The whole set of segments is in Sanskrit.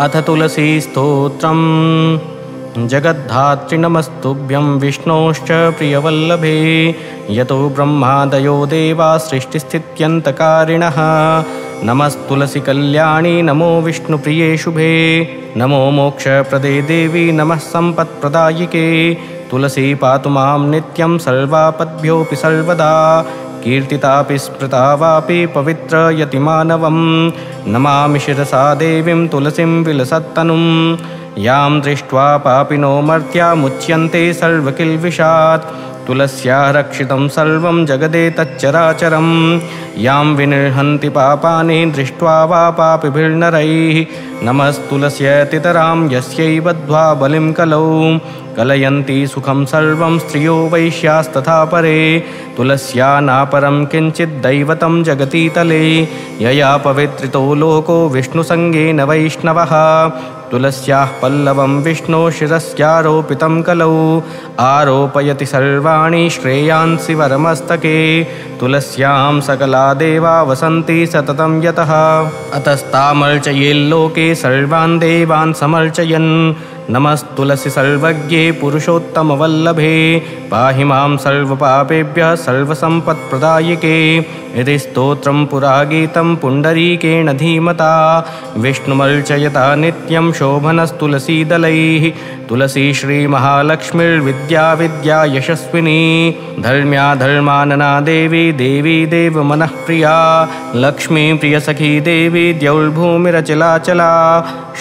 अथ तुलसीस्तोत्रम्। जगद्धात्रि नमस्तुभ्यं विष्णोश्च प्रियवल्लभे। यतो ब्रह्मादयो देवा सृष्टिस्थित्यन्तकारिणः। नमस्तुलसीकल्याणी नमो विष्णुप्रिये शुभे। नमो मोक्षप्रदे देवी नमः सम्पत्प्रदायिके। तुलसी पातु मां नित्यं सर्वापद्भ्योऽपि सर्वदा कीर्तितापि स्मृता वापि पवित्रयतिमानवं नमामि शिरसा देवीं तुलसीं विलसत्तनुं यां दृष्ट्वा पापिनो मर्त्यामुच्यन्ते सर्वकिल्विषात् तुलस्या रक्षितं सर्वं जगदेतच्चराचरं यां विनिर्हन्ति पापानि दृष्ट्वा वा पापिभिर्नरैः नमस्तुलस्यतितरां यस्यैव द्वा बलिं कलौ। कलयन्ति सुखं सर्वं स्त्रियो वैश्यास्तथा परे। तुलस्या नापरं किञ्चिद्दैवतं जगतीतले यया पवित्रितो लोको विष्णुसङ्गेन वैष्णवः। तुलस्याः पल्लवं विष्णो शिरस्यारोपितं कलौ। आरोपयति सर्वाणि श्रेयांसि वरमस्तके। तुलस्यां सकला देवा वसन्ति सततं यतः। अतस्तामर्चयेल्लोके सर्वान् देवान् समर्चयन्। नमस्तुलसि सर्वज्ञे पुरुषोत्तमवल्लभे। पाहि मां सर्वपापेभ्यः सर्वसम्पत्प्रदायिके। इति स्तोत्रं पुरा गीतं पुण्डरीकेण धीमता। विष्णुमर्चयता नित्यं शोभनस्तुलसीदलैः तुलसी श्रीमहालक्ष्मीर्विद्या विद्या यशस्विनी धर्म्या धर्मानना देवी देवी देवमनःप्रिया लक्ष्मीप्रियसखी देवी द्यौर्भूमिरचलाचला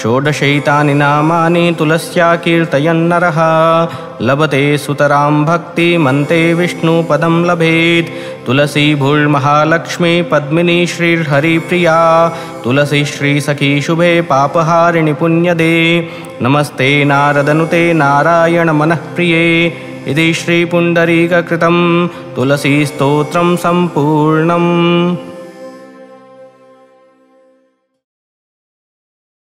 षोडशैतानि नामानि तुलस्या कीर्तयन्नरः। लभते सुतरां भक्तिमन्ते विष्णुपदं लभेत्। तुलसी भूर्महालक्ष्मी पद्मिनी श्रीर्हरिप्रिया। तुलसी श्रीसखी शुभे पापहारिणि पुण्यदे नमस्ते नारदनुते नारायणमनःप्रिये इति श्रीपुण्डरीककृतं तुलसीस्तोत्रं सम्पूर्णम्